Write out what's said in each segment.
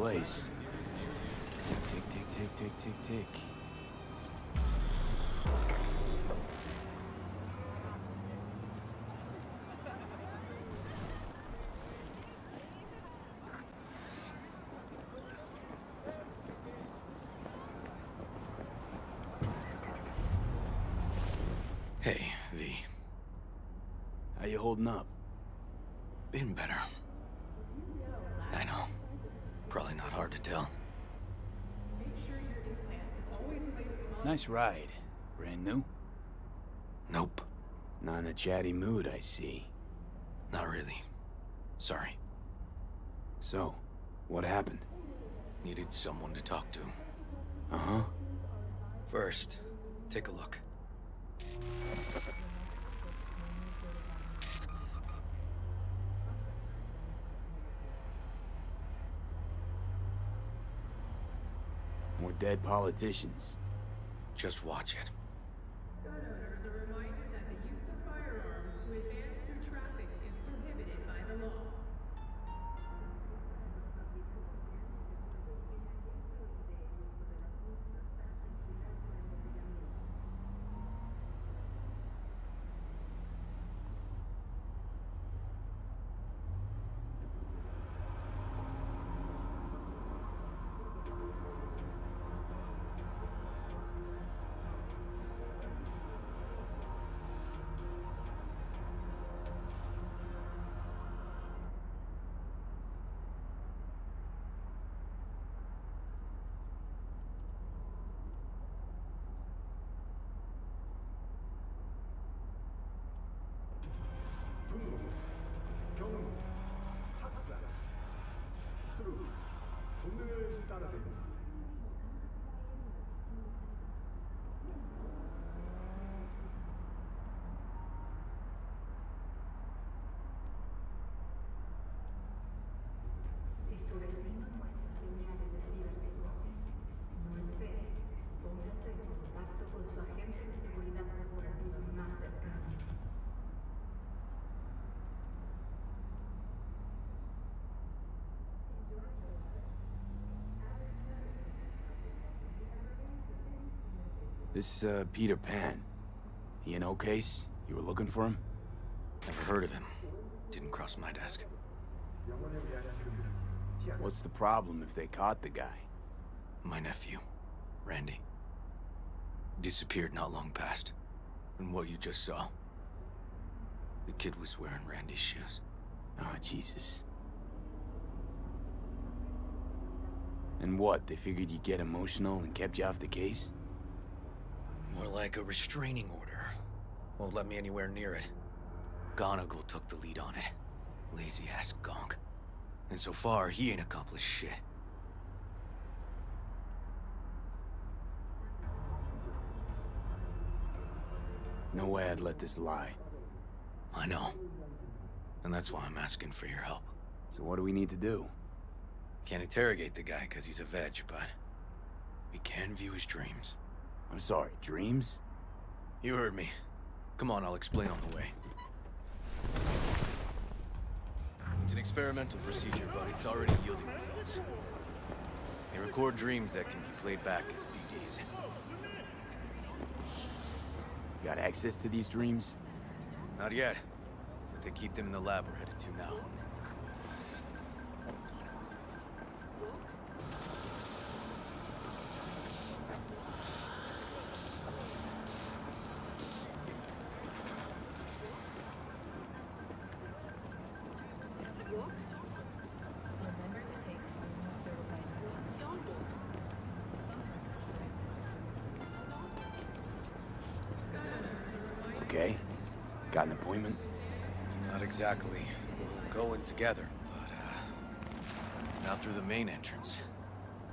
place. Tick, tick, tick, tick, tick, tick. Hey, V. How you holding up? Been better. I know. Probably not hard to tell. Nice ride. Brand new? Nope. Not in a chatty mood, I see. Not really. Sorry. So, what happened? Needed someone to talk to. Uh-huh. First, take a look. More dead politicians. Just watch it. This, uh, Peter Pan. He in case? You were looking for him? Never heard of him. Didn't cross my desk. What's the problem if they caught the guy? My nephew, Randy. Disappeared not long past. And what you just saw. The kid was wearing Randy's shoes. Oh, Jesus. And what, they figured you'd get emotional and kept you off the case? More like a restraining order. Won't let me anywhere near it. Gonagle took the lead on it. Lazy ass gonk. And so far, he ain't accomplished shit. No way I'd let this lie. I know. And that's why I'm asking for your help. So what do we need to do? Can't interrogate the guy because he's a veg, but we can view his dreams. I'm sorry, dreams? You heard me. Come on, I'll explain on the way. It's an experimental procedure, but it's already yielding results. They record dreams that can be played back as BDs. You got access to these dreams? Not yet, but they keep them in the lab we're headed to now. Exactly. We'll go in together, but, uh... Not through the main entrance.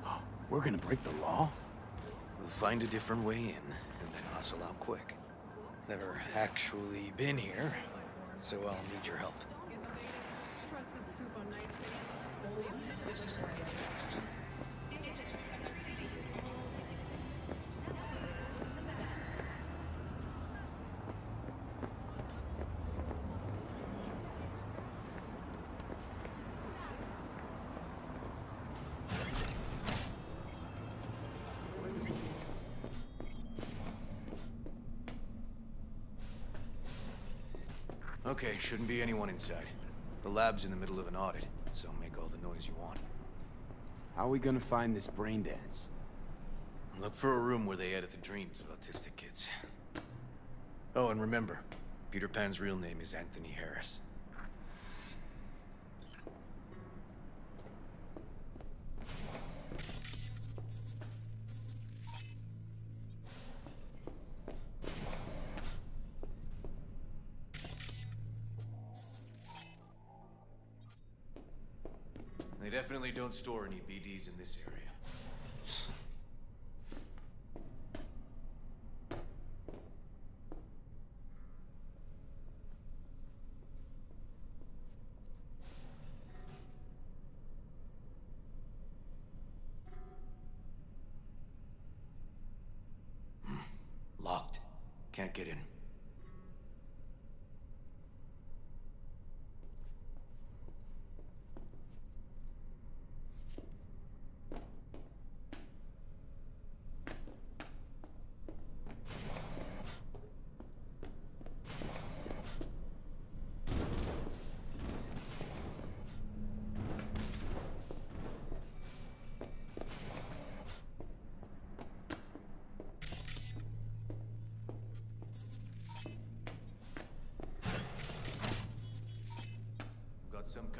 We're gonna break the law? We'll find a different way in, and then hustle out quick. Never actually been here, so I'll need your help. Okay, shouldn't be anyone inside. The lab's in the middle of an audit, so make all the noise you want. How are we gonna find this brain dance? Look for a room where they edit the dreams of autistic kids. Oh, and remember, Peter Pan's real name is Anthony Harris. Can't get in.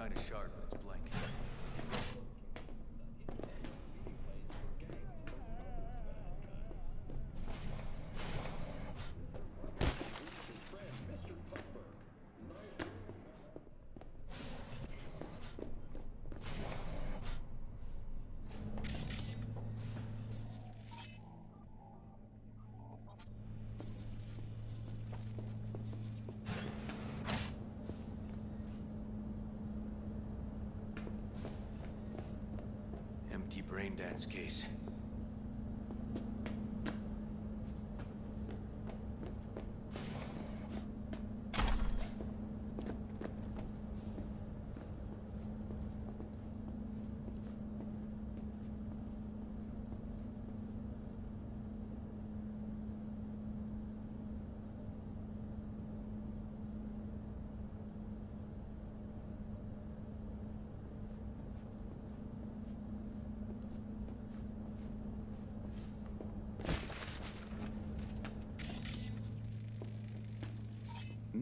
Kind of shard, Brain dance case.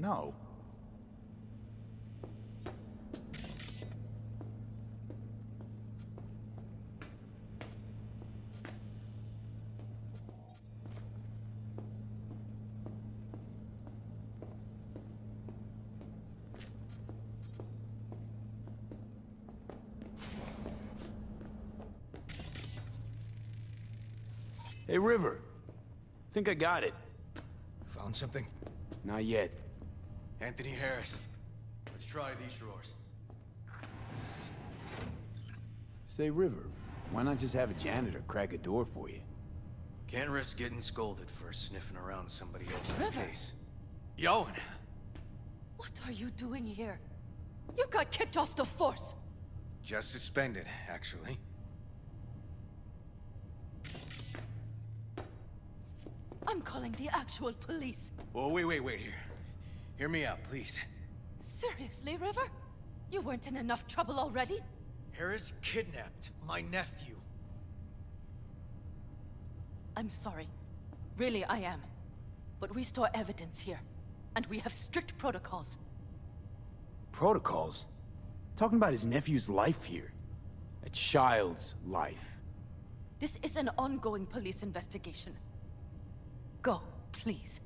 No. Hey, River. Think I got it. Found something? Not yet. Anthony Harris. Let's try these drawers. Say, River, why not just have a janitor crack a door for you? Can't risk getting scolded for sniffing around somebody else's River. case. Yawen! What are you doing here? You got kicked off the force. Just suspended, actually. I'm calling the actual police. Oh, wait, wait, wait here. Hear me out, please. Seriously, River? You weren't in enough trouble already? Harris kidnapped my nephew. I'm sorry. Really, I am. But we store evidence here. And we have strict protocols. Protocols? Talking about his nephew's life here. A child's life. This is an ongoing police investigation. Go, please.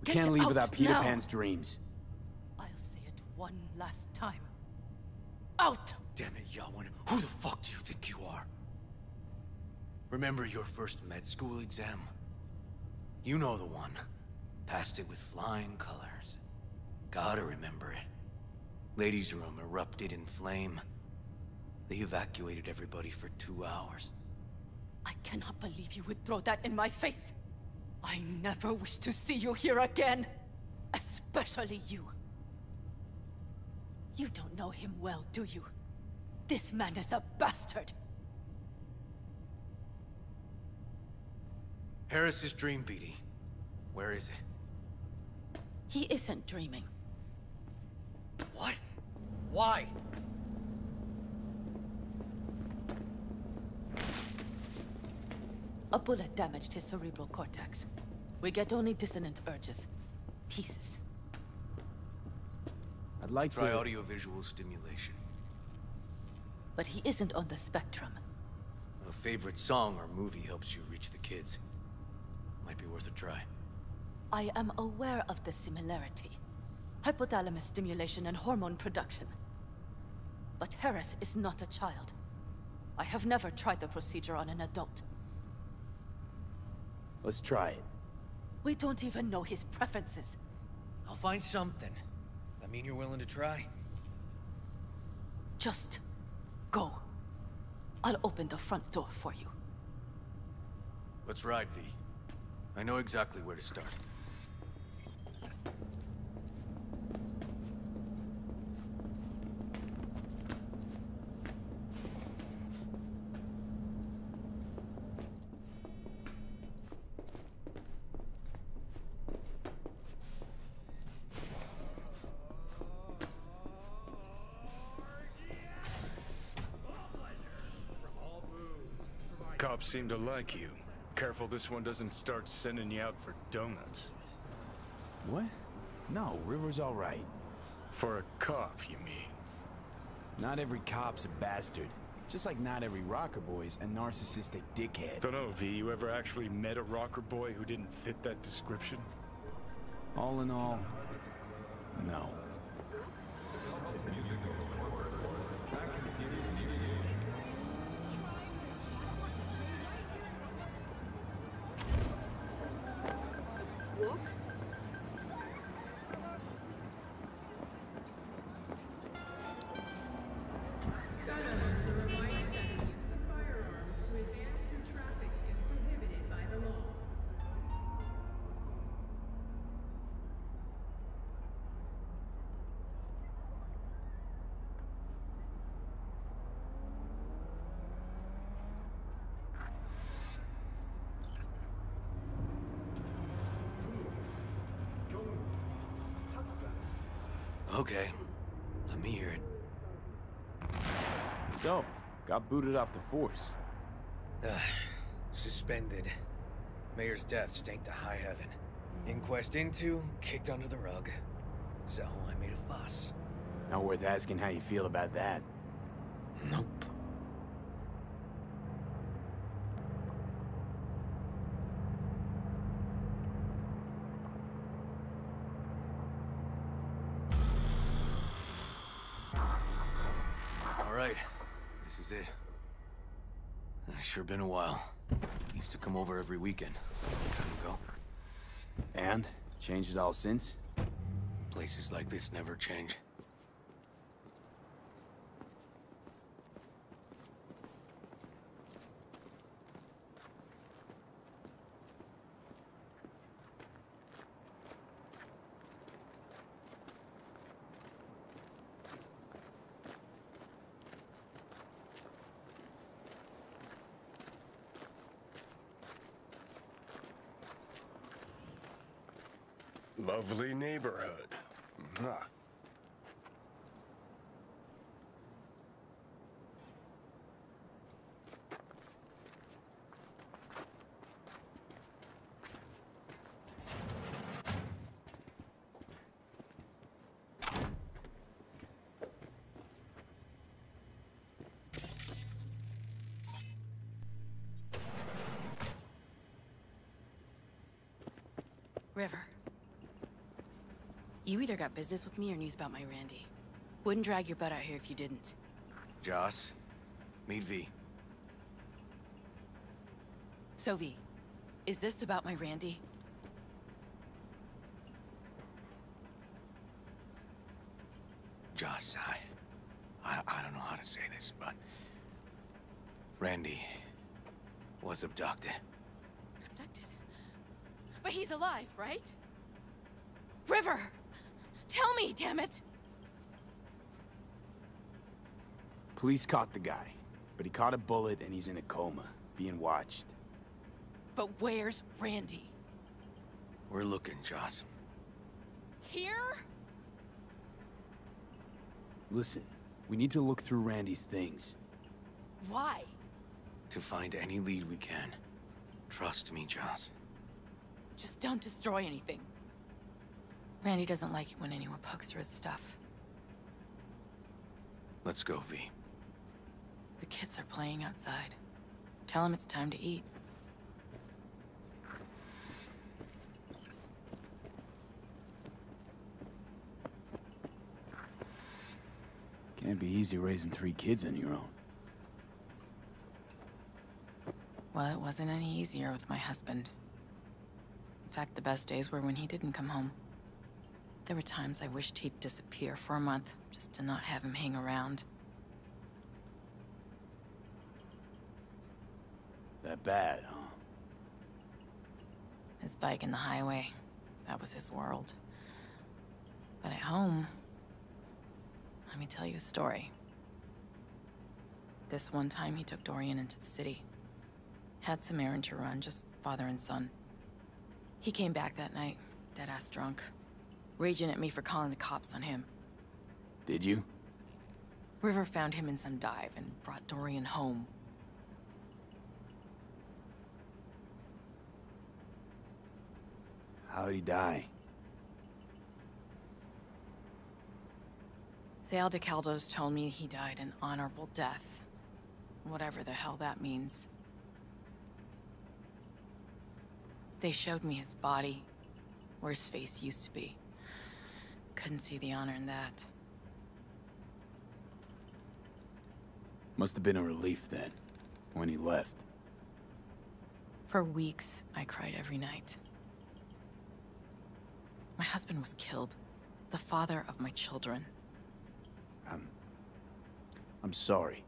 We Get can't leave without Peter now. Pan's dreams. I'll say it one last time. Out! Damn it, Yawen. Who the fuck do you think you are? Remember your first med school exam? You know the one. Passed it with flying colors. Gotta remember it. Ladies' room erupted in flame. They evacuated everybody for two hours. I cannot believe you would throw that in my face. I never wish to see you here again. Especially you. You don't know him well, do you? This man is a bastard. Harris's dream, BD. Where is it? He isn't dreaming. What? Why? A bullet damaged his cerebral cortex. We get only dissonant urges. Pieces. I'd like Try to... Try audiovisual stimulation. But he isn't on the spectrum. A favorite song or movie helps you reach the kids. Might be worth a try. I am aware of the similarity. Hypothalamus stimulation and hormone production. But Harris is not a child. I have never tried the procedure on an adult. Let's try it. We don't even know his preferences. I'll find something. I mean you're willing to try? Just go. I'll open the front door for you. Let's ride, V. I know exactly where to start. Cops seem to like you. Careful this one doesn't start sending you out for donuts. What? No, River's all right. For a cop, you mean? Not every cop's a bastard. Just like not every rocker boy's a narcissistic dickhead. Don't know, V, you ever actually met a rocker boy who didn't fit that description? All in all, no. Okay. Let me hear it. So, got booted off the force. Ugh. Suspended. Mayor's death stank to high heaven. Inquest into, kicked under the rug. So I made a fuss. Not worth asking how you feel about that. Nope. All right, this is it. It's sure been a while. Used to come over every weekend. Time ago. And? Changed it all since? Places like this never change. Lovely neighborhood. Mwah. River. You either got business with me or news about my Randy. Wouldn't drag your butt out here if you didn't. Joss, meet V. So, V, is this about my Randy? Joss, I, I, I don't know how to say this, but Randy was abducted. Abducted. But he's alive, right? River! Tell me, damn it! Police caught the guy, but he caught a bullet and he's in a coma, being watched. But where's Randy? We're looking, Joss. here? Listen, we need to look through Randy's things. Why? To find any lead we can. Trust me, Joss. Just don't destroy anything. Randy doesn't like it when anyone pokes through his stuff. Let's go, V. The kids are playing outside. Tell them it's time to eat. Can't be easy raising three kids on your own. Well, it wasn't any easier with my husband. In fact, the best days were when he didn't come home. There were times I wished he'd disappear for a month, just to not have him hang around. That bad, huh? His bike in the highway, that was his world. But at home, let me tell you a story. This one time he took Dorian into the city. Had some errand to run, just father and son. He came back that night, dead-ass drunk. Raging at me for calling the cops on him. Did you? River found him in some dive and brought Dorian home. How'd he die? The Aldecaldos told me he died an honorable death. Whatever the hell that means. They showed me his body, where his face used to be. Couldn't see the honor in that. Must have been a relief then, when he left. For weeks, I cried every night. My husband was killed. The father of my children. I'm... I'm sorry.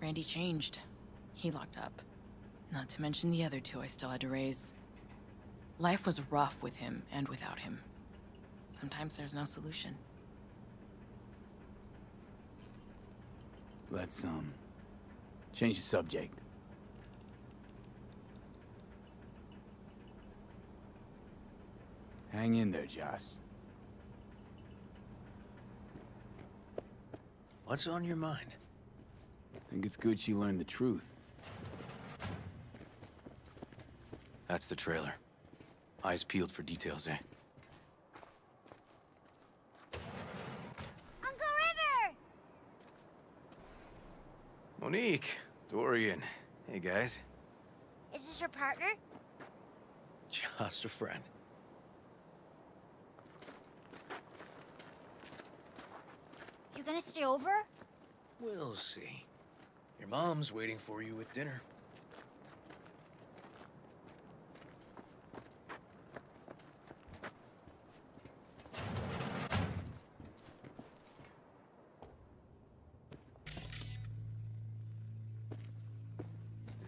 Randy changed. He locked up. Not to mention the other two I still had to raise. Life was rough with him and without him. Sometimes there's no solution. Let's, um... Change the subject. Hang in there, Joss. What's on your mind? Think it's good she learned the truth. That's the trailer. Eyes peeled for details, eh? Uncle River! Monique, Dorian. Hey, guys. Is this your partner? Just a friend. You gonna stay over? We'll see. Your mom's waiting for you at dinner.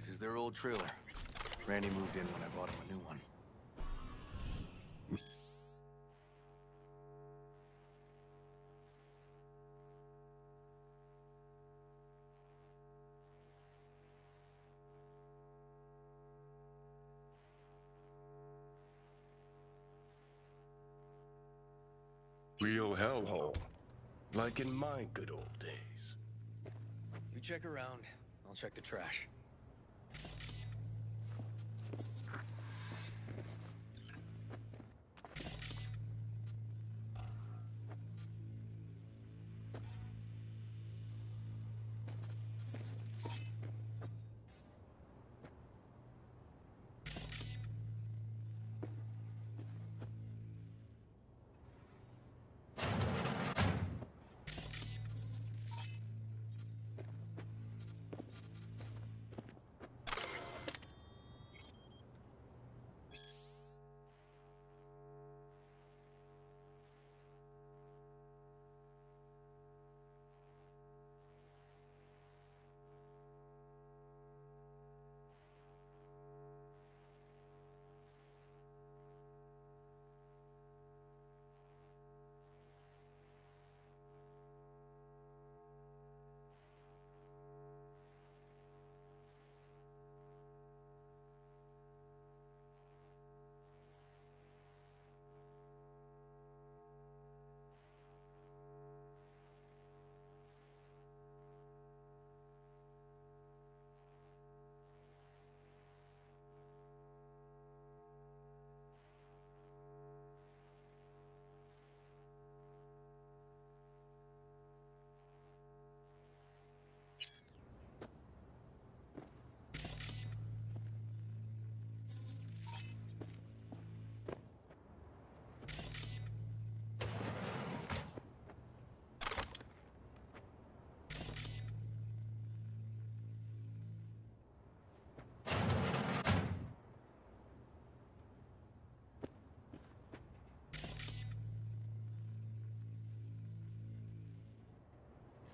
This is their old trailer. Randy moved in when I bought him a new one. Real hellhole. Like in my good old days. You check around. I'll check the trash.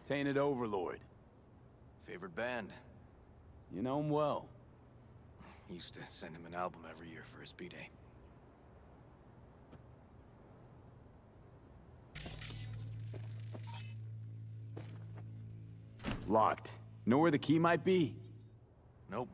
Tainted Overlord. Favorite band? You know him well. Used to send him an album every year for his B-Day. Locked. Know where the key might be? Nope.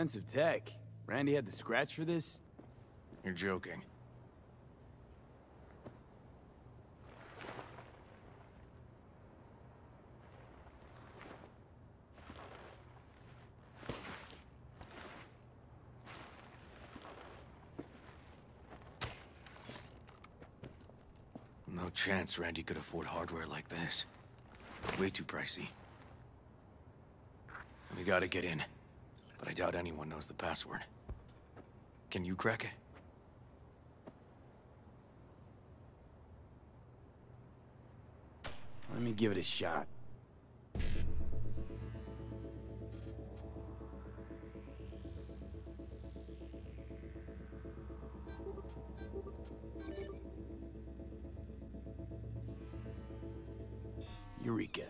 Expensive tech. Randy had the scratch for this? You're joking. No chance Randy could afford hardware like this. Way too pricey. We gotta get in. But I doubt anyone knows the password. Can you crack it? Let me give it a shot. Eureka.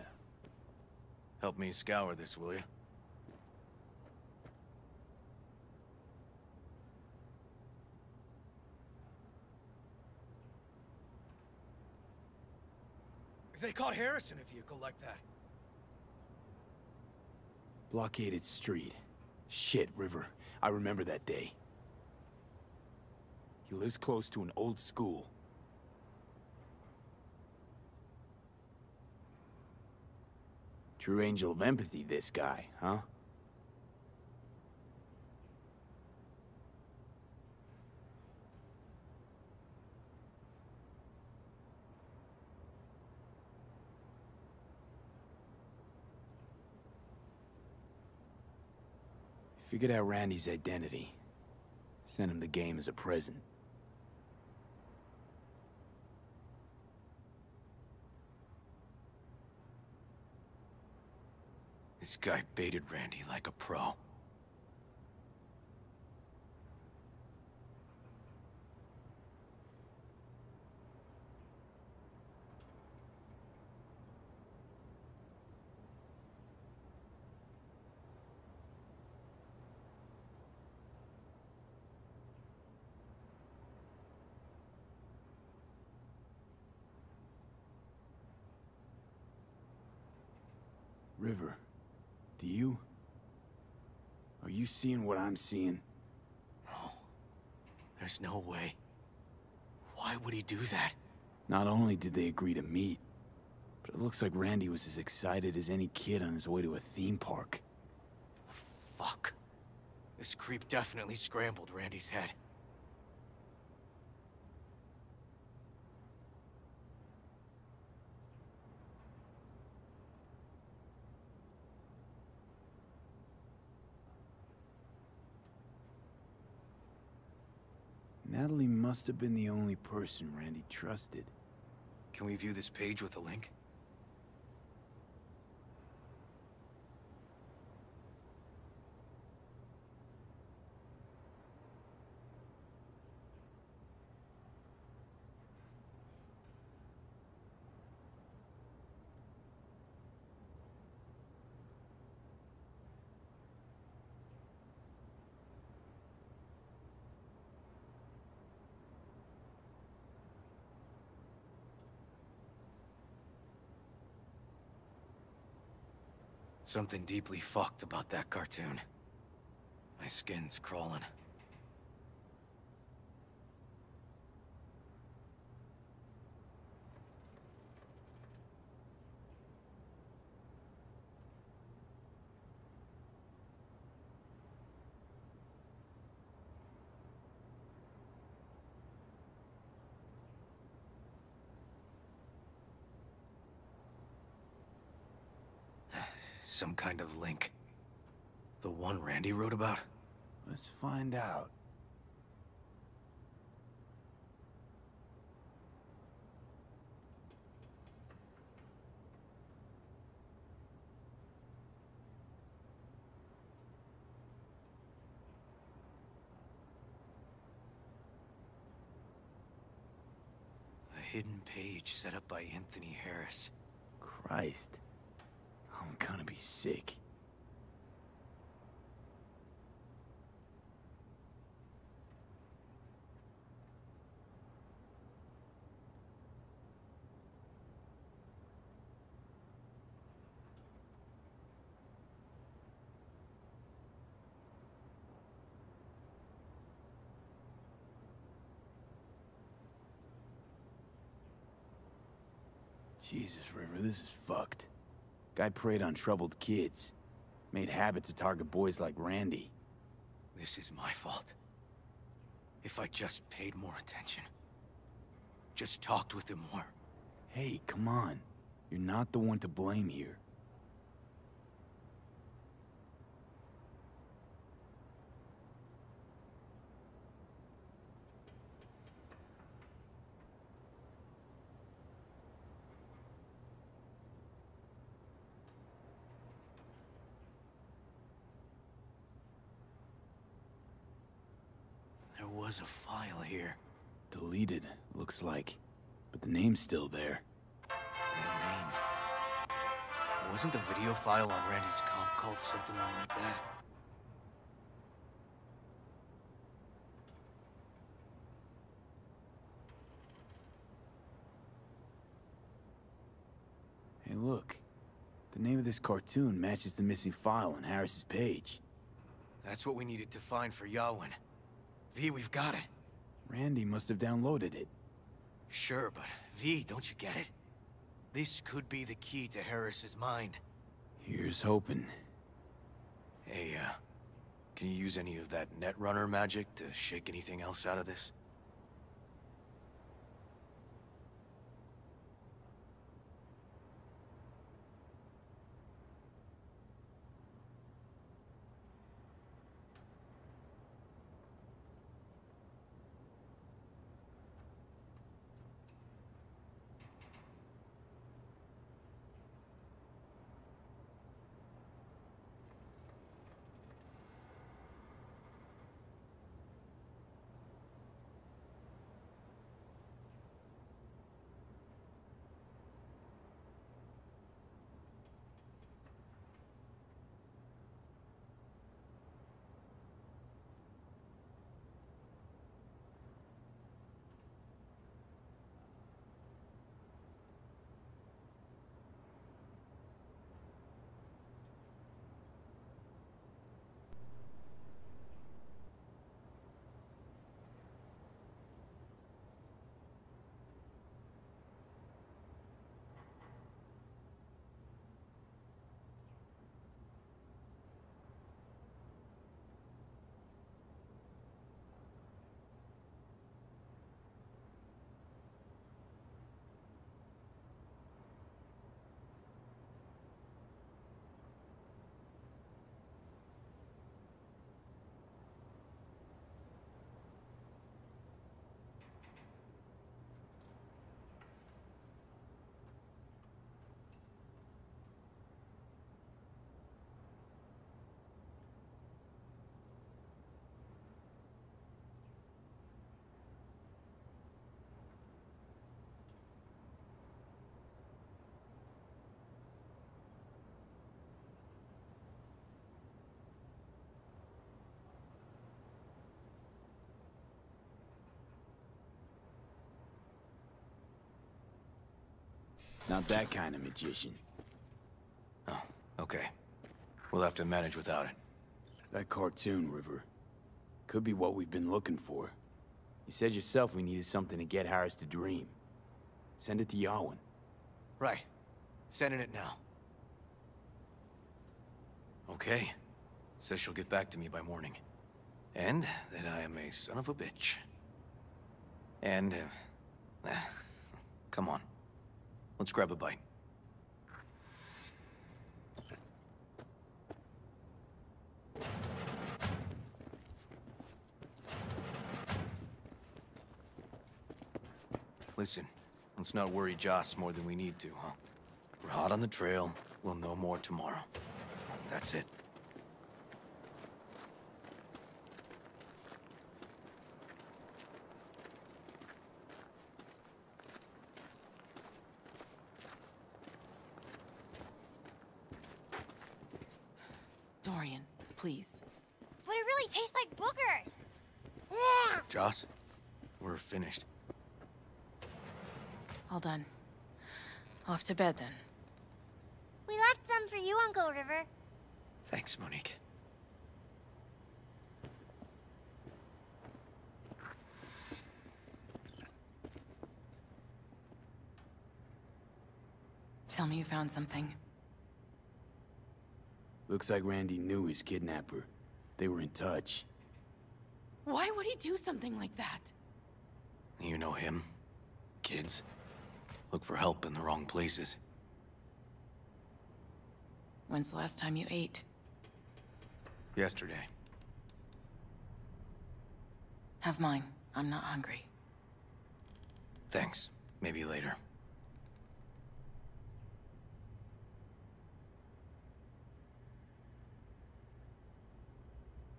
Help me scour this, will you? They caught Harris in a vehicle like that. Blockaded street. Shit, River. I remember that day. He lives close to an old school. True angel of empathy, this guy, huh? Figured out Randy's identity. Sent him the game as a present. This guy baited Randy like a pro. River, do you... Are you seeing what I'm seeing? No. There's no way. Why would he do that? Not only did they agree to meet, but it looks like Randy was as excited as any kid on his way to a theme park. Fuck. This creep definitely scrambled Randy's head. Natalie must have been the only person Randy trusted. Can we view this page with a link? Something deeply fucked about that cartoon. My skin's crawling. Some kind of link. The one Randy wrote about? Let's find out. A hidden page set up by Anthony Harris. Christ. I'm gonna be sick. Jesus, River, this is fucked. Guy preyed on troubled kids. Made habit to target boys like Randy. This is my fault. If I just paid more attention. Just talked with him more. Hey, come on. You're not the one to blame here. There was a file here. Deleted, looks like. But the name's still there. That name. Wasn't the video file on Randy's comp called something like that? Hey, look. The name of this cartoon matches the missing file on Harris's page. That's what we needed to find for Yawen. V, we've got it. Randy must have downloaded it. Sure, but V, don't you get it? This could be the key to Harris's mind. Here's hoping. Hey, uh, can you use any of that Netrunner magic to shake anything else out of this? Not that kind of magician. Oh, okay. We'll have to manage without it. That cartoon, River. Could be what we've been looking for. You said yourself we needed something to get Harris to dream. Send it to Yawen. Right. Sending it now. Okay. Says she'll get back to me by morning. And that I am a son of a bitch. And, uh, come on. Let's grab a bite. Listen, let's not worry Joss more than we need to, huh? We're hot on the trail. We'll know more tomorrow. That's it. Please. But it really tastes like boogers. Joss, we're finished. All done. Off to bed then. We left some for you, Uncle River. Thanks, Monique. Tell me you found something. Looks like Randy knew his kidnapper. They were in touch. Why would he do something like that? You know him. Kids. Look for help in the wrong places. When's the last time you ate? Yesterday. Have mine. I'm not hungry. Thanks. Maybe later.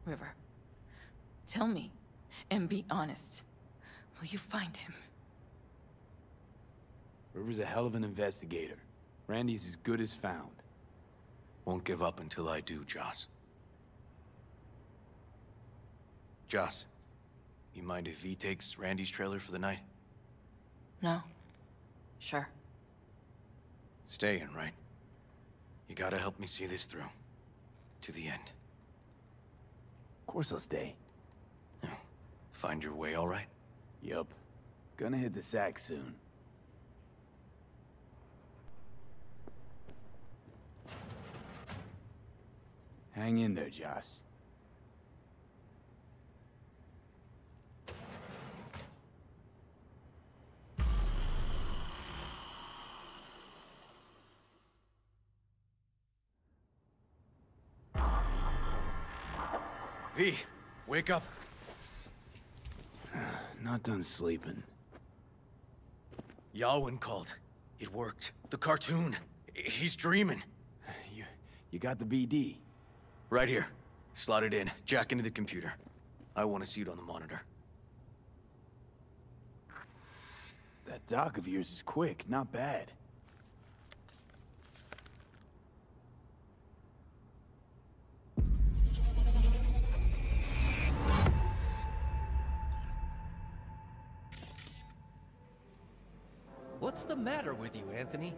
River. Tell me, and be honest. Will you find him? River's a hell of an investigator. Randy's as good as found. Won't give up until I do, Joss. Joss, you mind if V takes Randy's trailer for the night? No. Sure. Staying, right? You gotta help me see this through. To the end. Of course I'll stay. Find your way all right? Yup. Gonna hit the sack soon. Hang in there, Joss. Wake up. Not done sleeping. Yawen called. It worked. The cartoon. He's dreaming. You, you got the BD? Right here. Slot it in. Jack into the computer. I want to see it on the monitor. That doc of yours is quick, not bad. Matter with you, Anthony?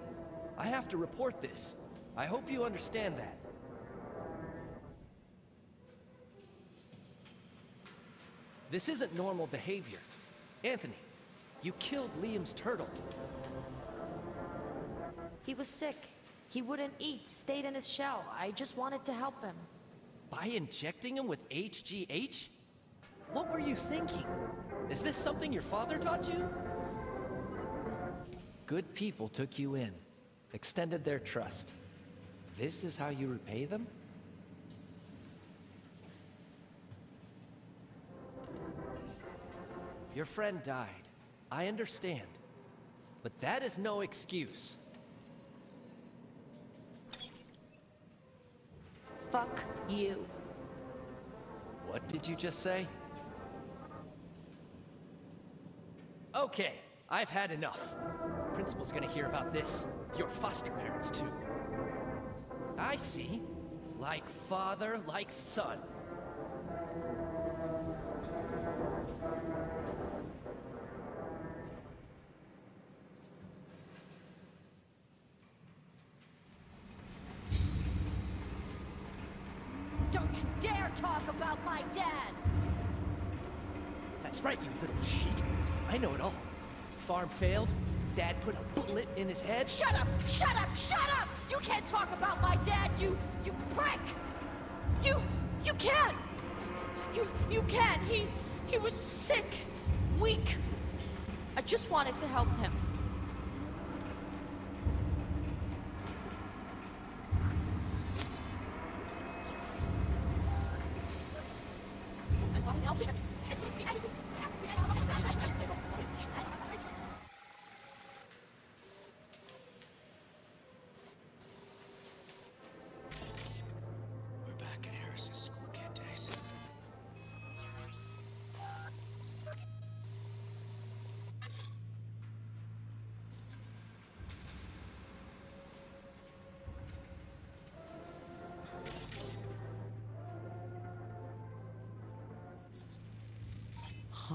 I have to report this. I hope you understand that. This isn't normal behavior. Anthony, you killed Liam's turtle. He was sick. He wouldn't eat, stayed in his shell. I just wanted to help him. By injecting him with HGH? What were you thinking? Is this something your father taught you? Good people took you in, extended their trust. This is how you repay them? Your friend died. I understand. But that is no excuse. Fuck you. What did you just say? Okay, I've had enough. Principal's gonna hear about this. Your foster parents, too. I see. Like father, like son.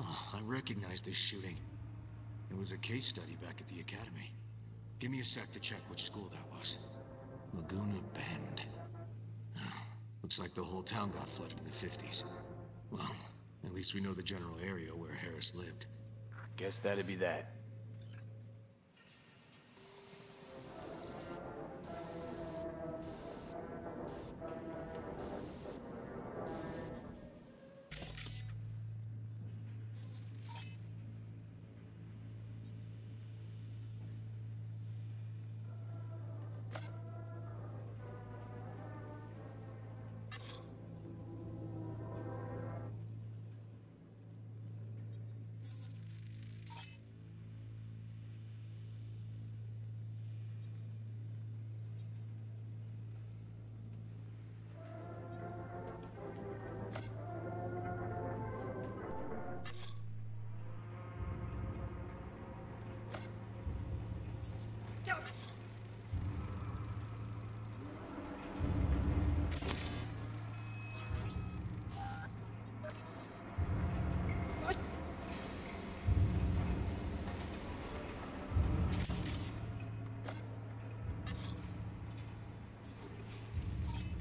Huh, I recognize this shooting. It was a case study back at the academy. Give me a sec to check which school that was. Laguna Bend. Oh, looks like the whole town got flooded in the 50s. Well, at least we know the general area where Harris lived. Guess that'd be that.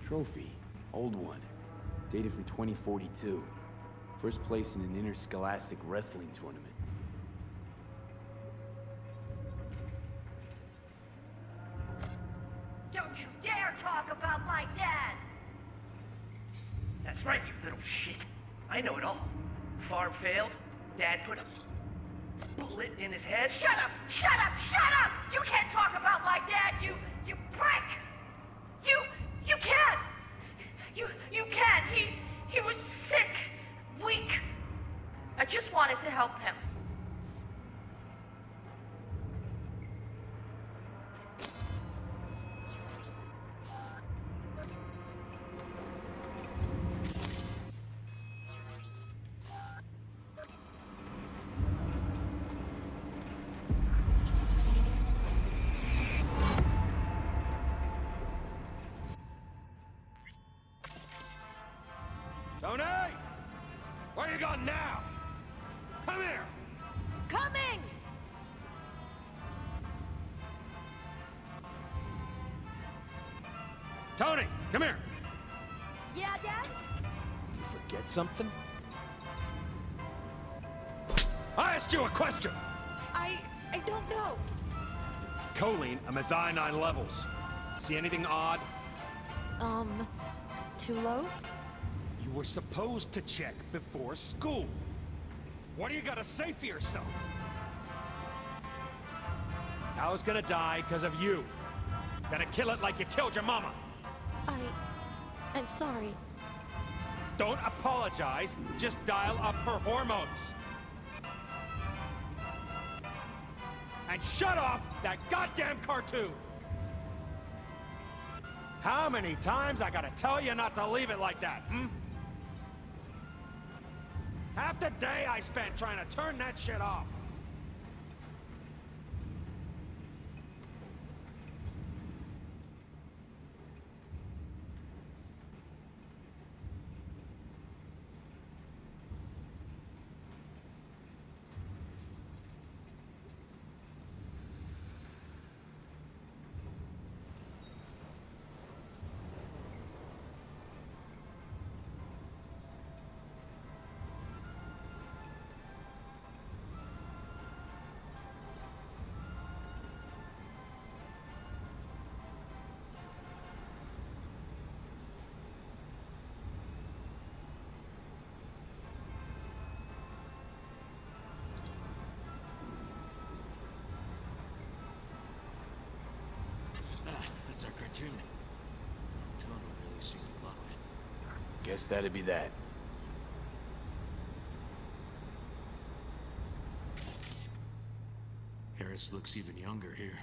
Trophy. Old one. Dated from 2042. First place in an interscholastic wrestling tournament. Something? I asked you a question! I... I don't know. Choline, I'm at nine levels. See anything odd? Um... Too low? You were supposed to check before school. What do you gotta say for yourself? Cows gonna die because of you. Gonna kill it like you killed your mama. I... I'm sorry. Don't apologize, just dial up her hormones. And shut off that goddamn cartoon! How many times I gotta tell you not to leave it like that, hmm? Half the day I spent trying to turn that shit off. Ah, that's our cartoon. Tono really seemed to love it. Guess that'd be that. Harris looks even younger here.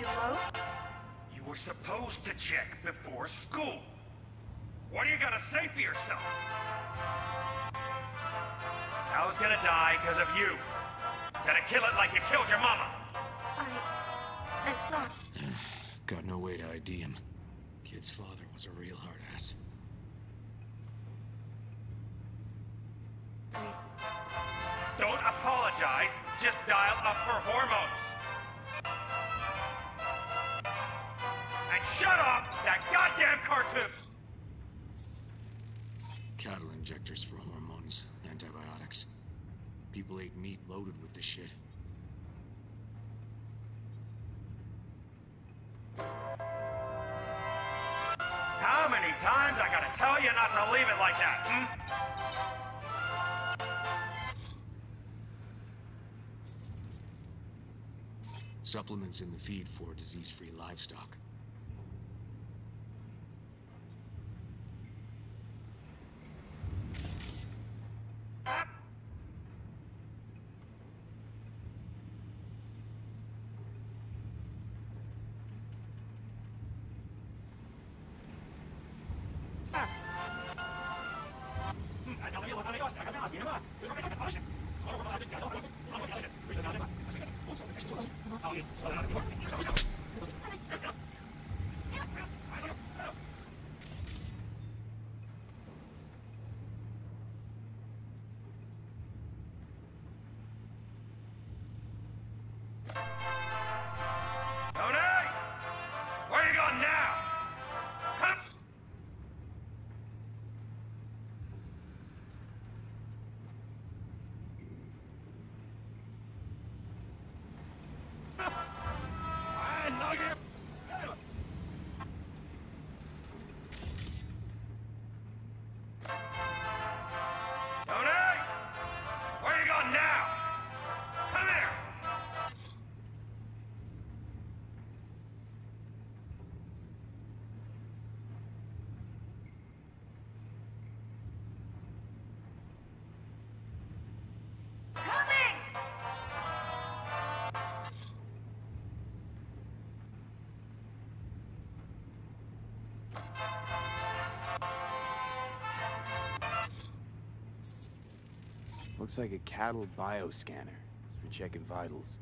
Too? You were supposed to check before school. What do you gotta say for yourself? Hal's gonna die because of you. Gotta kill it like you killed your mama. I... I'm sorry. Got no way to ID him. Kid's father was a real hard ass. Don't apologize. Just dial up her hormones. People ate meat loaded with this shit. How many times I gotta tell you not to leave it like that, hmm? Supplements in the feed for disease-free livestock. 你他妈的有种给他我假装很有拿不出你们的钱为块拿出的还是就开到底是什的你们 Looks like a cattle bioscanner. For checking vitals.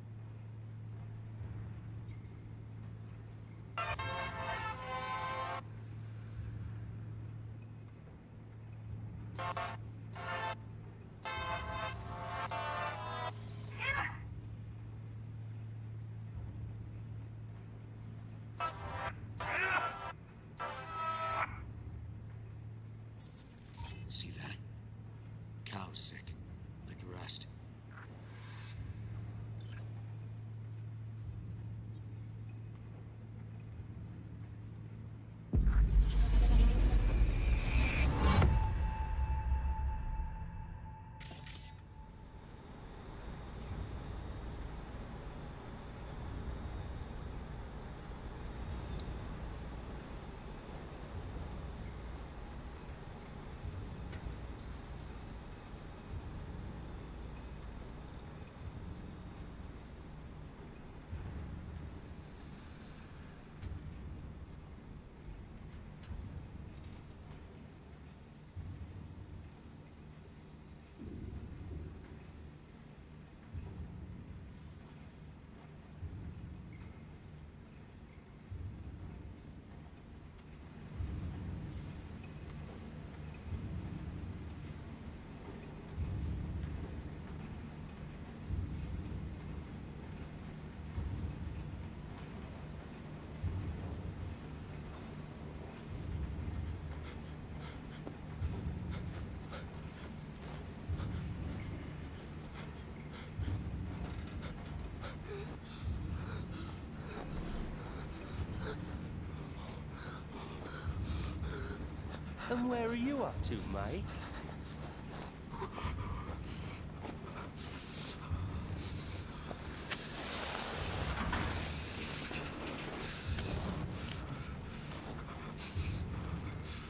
And where are you up to, mate?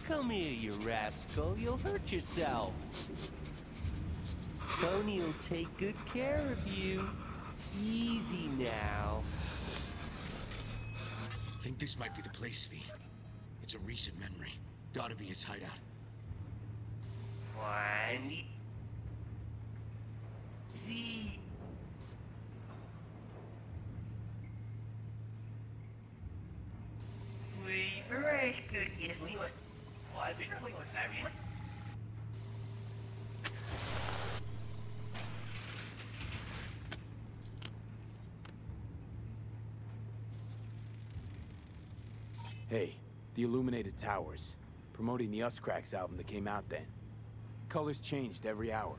Come here, you rascal. You'll hurt yourself. Tony will take good care of you. Easy now. Think this might be the place, V. It's a recent memory. Gotta be his hideout. One. Z. We very good yes we was was it we was I mean Hey, the Illuminated Towers. Promoting the Us Cracks album that came out then. Colors changed every hour.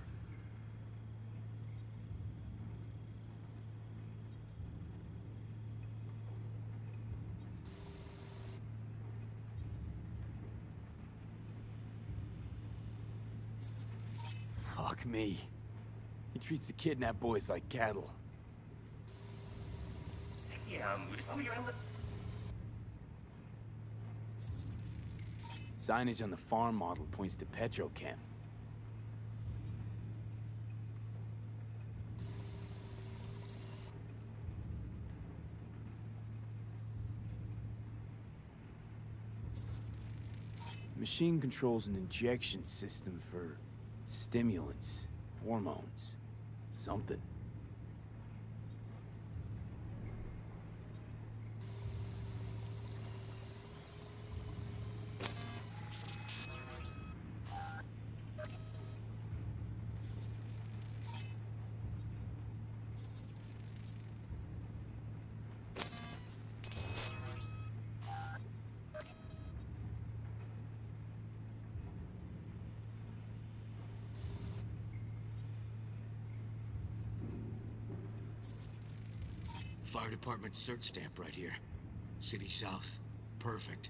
Fuck me. He treats the kidnapped boys like cattle. yeah we were Signage on the farm model points to Petrochem. Machine controls an injection system for stimulants, hormones, something. Department search stamp right here. City South. Perfect.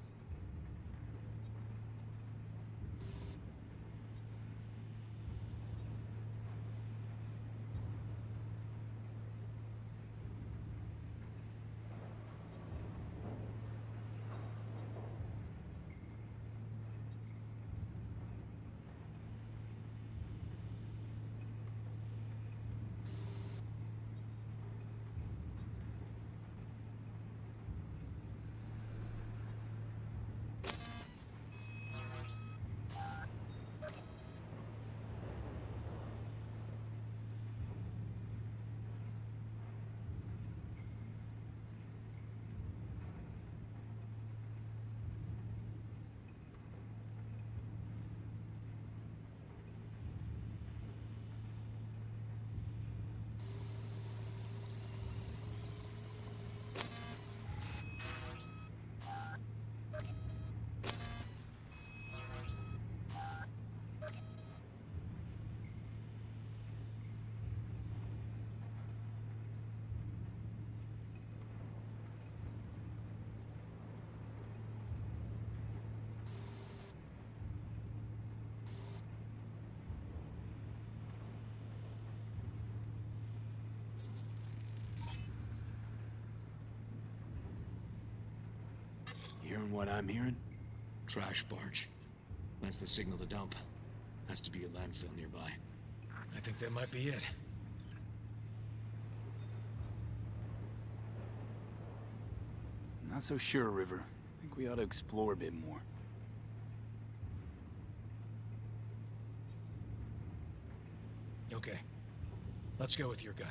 Hearing what I'm hearing? Trash barge. That's the signal to dump. Has to be a landfill nearby. I think that might be it. Not so sure, River. I think we ought to explore a bit more. Okay. Let's go with your gut.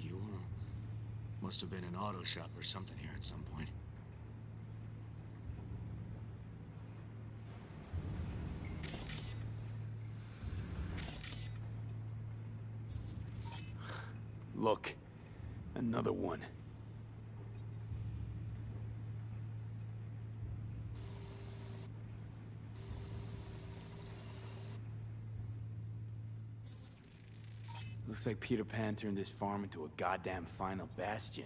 Fuel? Must have auto shop or something here at some point. Look, another one. Looks like Peter Pan turned this farm into a goddamn final bastion.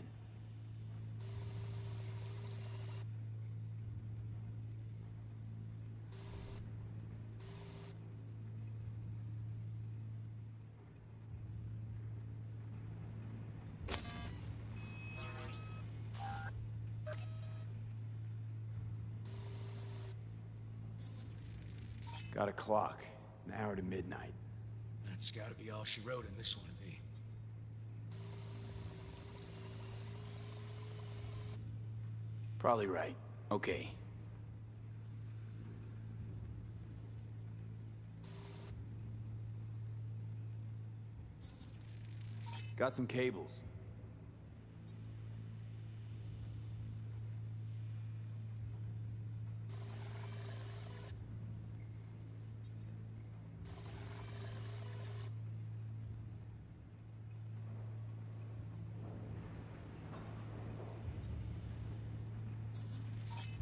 A clock. An hour to midnight. That's gotta be all she wrote in this one, V. Probably right. Okay. Got some cables.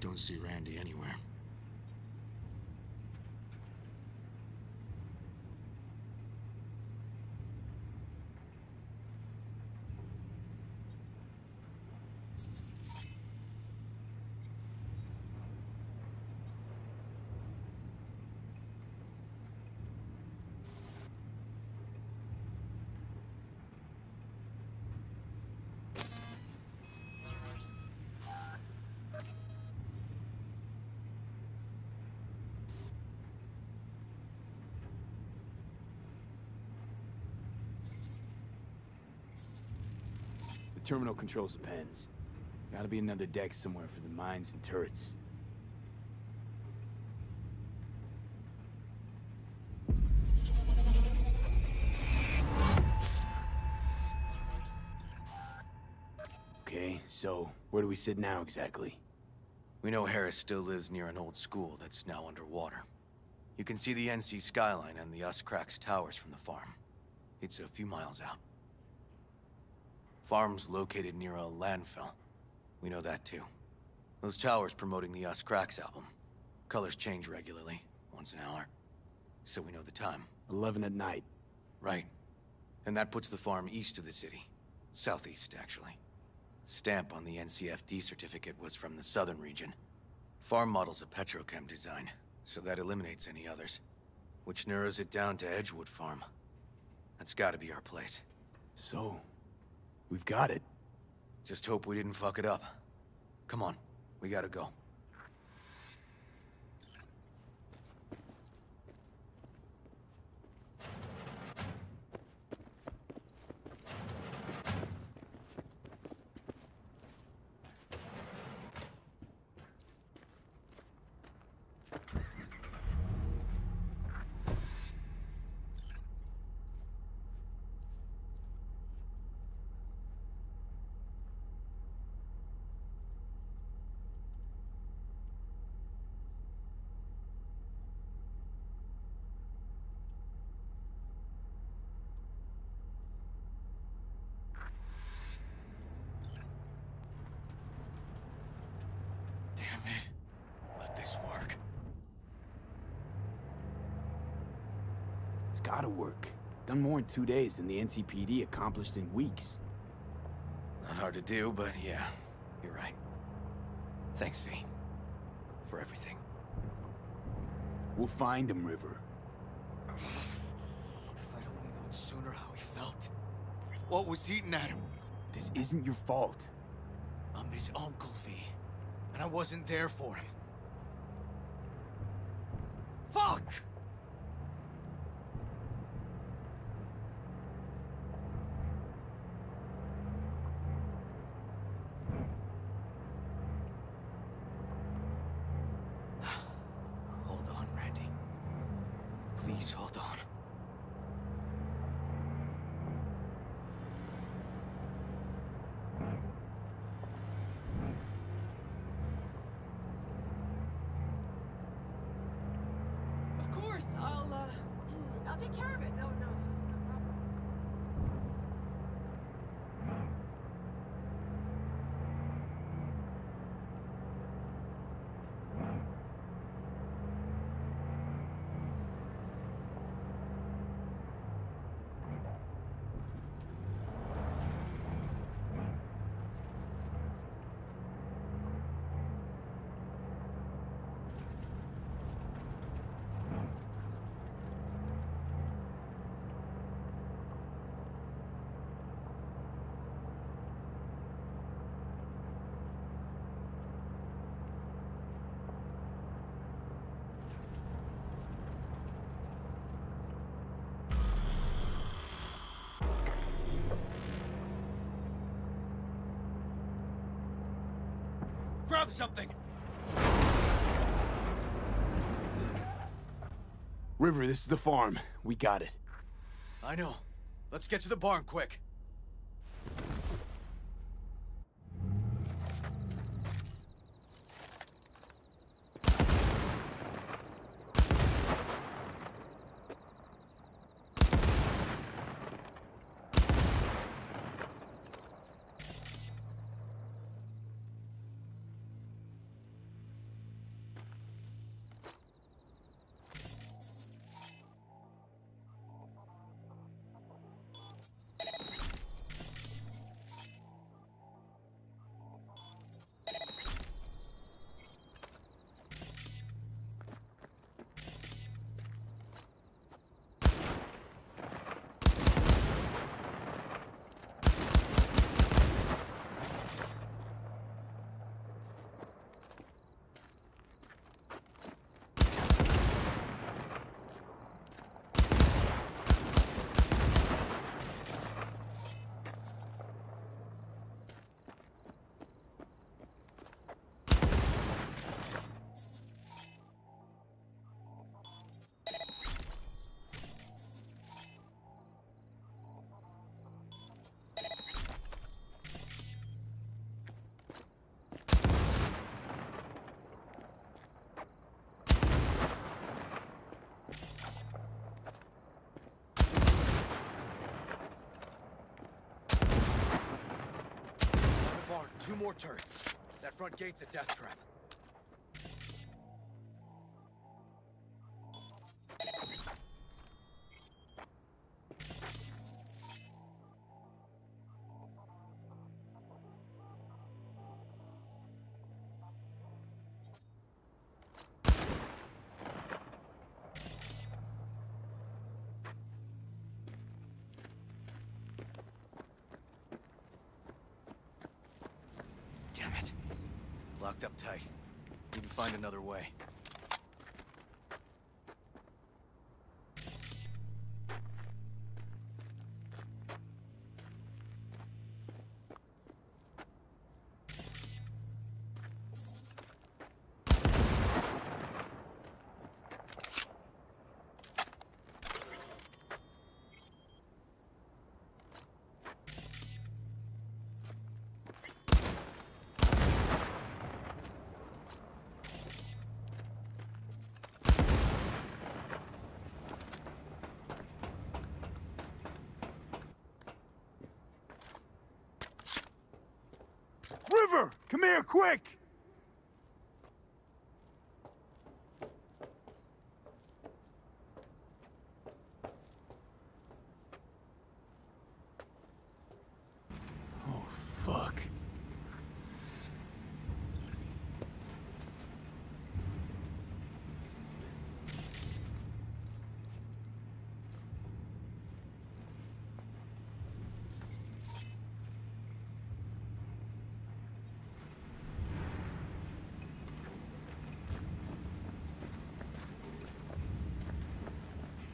Don't see Randy anywhere. The terminal controls the pens. Gotta be another deck somewhere for the mines and turrets. Okay, so where do we sit now exactly? We know Harris still lives near an old school that's now underwater. You can see the NC skyline and the Us Cracks towers from the farm. It's a few miles out. Farm's located near a landfill. We know that too. Those towers promoting the Us Cracks album. Colors change regularly, once an hour. So we know the time. 11 at night. Right. And that puts the farm east of the city. Southeast, actually. Stamp on the NCFD certificate was from the southern region. Farm model's a petrochem design, so that eliminates any others. Which narrows it down to Edgewood Farm. That's gotta be our place. So, we've got it. Just hope we didn't fuck it up. Come on, we gotta go. Damn it. Let this work. It's gotta work. Done more in two days than the NCPD accomplished in weeks. Not hard to do, but yeah, you're right. Thanks, V. For everything. We'll find him, River. If I'd only known sooner how he felt. What was eating at him? This isn't your fault. I'm his uncle, V. And I wasn't there for him. Fuck! Something. River, this is the farm. We got it. I know. Let's get to the barn quick. The barn, two more turrets. That front gate's a death trap. Find another way. River! Come here, quick! Oh, fuck.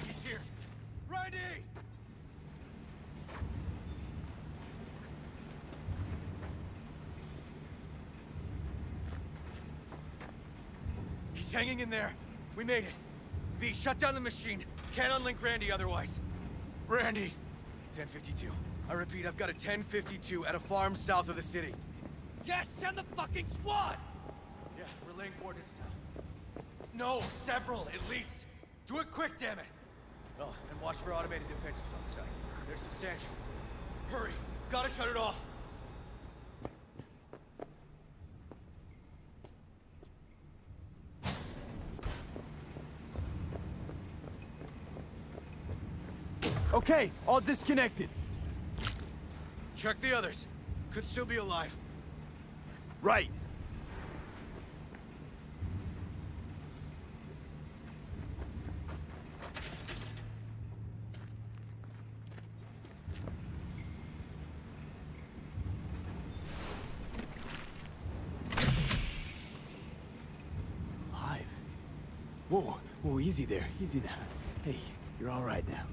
He's here. Riley! He's hanging in there. We made it. V, shut down the machine. Can't unlink Randy otherwise. Randy! 1052. I repeat, I've got a 1052 at a farm south of the city. Yes, send the fucking squad! Yeah, we're laying coordinates now. No, several, at least. Do it quick, damn it! Oh, and watch for automated defenses on the site. They're substantial. Hurry! Gotta shut it off! Okay, all disconnected. Check the others. Could still be alive. Right. Alive. Whoa, whoa, easy there, easy now. Hey, you're all right now.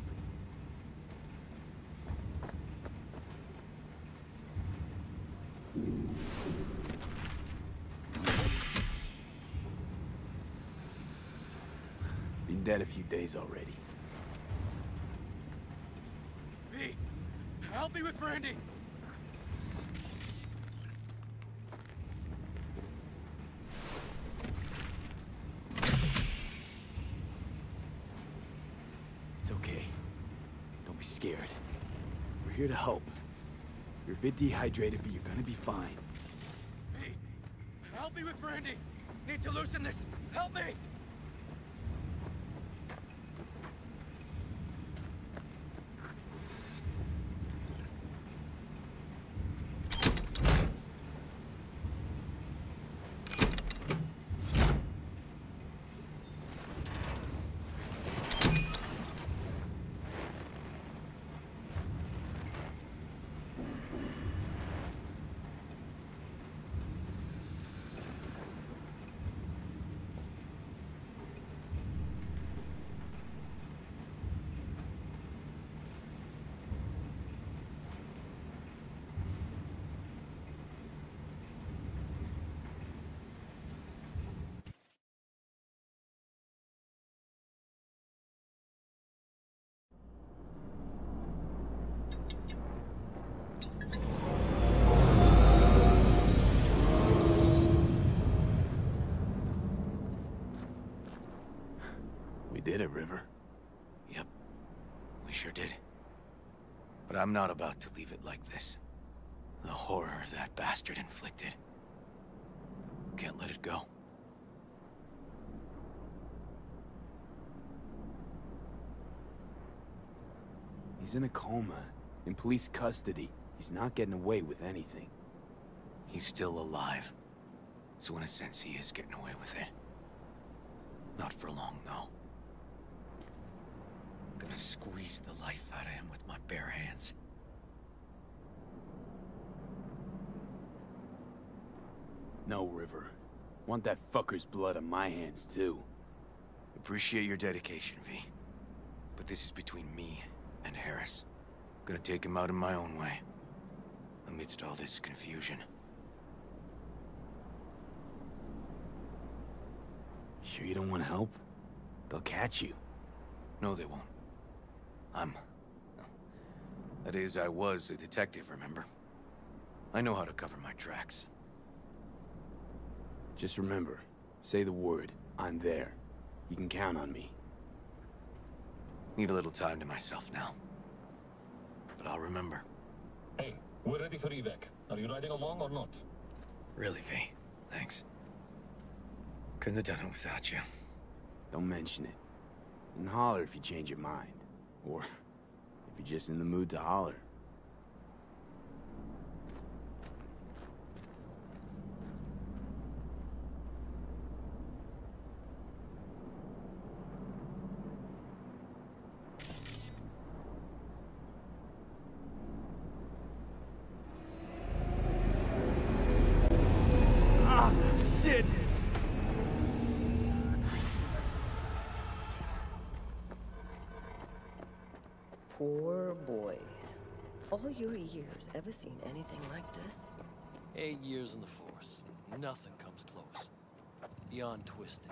Dead a few days already. V, help me with Randy. It's okay. Don't be scared. We're here to help. You're a bit dehydrated, but you're gonna be fine. V, help me with Randy. Need to loosen this. Help me. Did it, River. Yep, we sure did. But I'm not about to leave it like this. The horror that bastard inflicted. Can't let it go. He's in a coma, in police custody. He's not getting away with anything. He's still alive. So in a sense, he is getting away with it. Not for long, though. Gonna squeeze the life out of him with my bare hands. No, River. Want that fucker's blood on my hands, too. Appreciate your dedication, V. But this is between me and Harris. Gonna take him out in my own way. Amidst all this confusion. Sure you don't want to help? They'll catch you. No, they won't. I'm... That is, I was a detective, remember? I know how to cover my tracks. Just remember, say the word. I'm there. You can count on me. Need a little time to myself now. But I'll remember. Hey, we're ready for evac. Are you riding along or not? Really, V. Thanks. Couldn't have done it without you. Don't mention it. And holler if you change your mind. Or if you're just in the mood to holler. boys. All your years, ever seen anything like this? Eight years in the Force. Nothing comes close. Beyond twisted.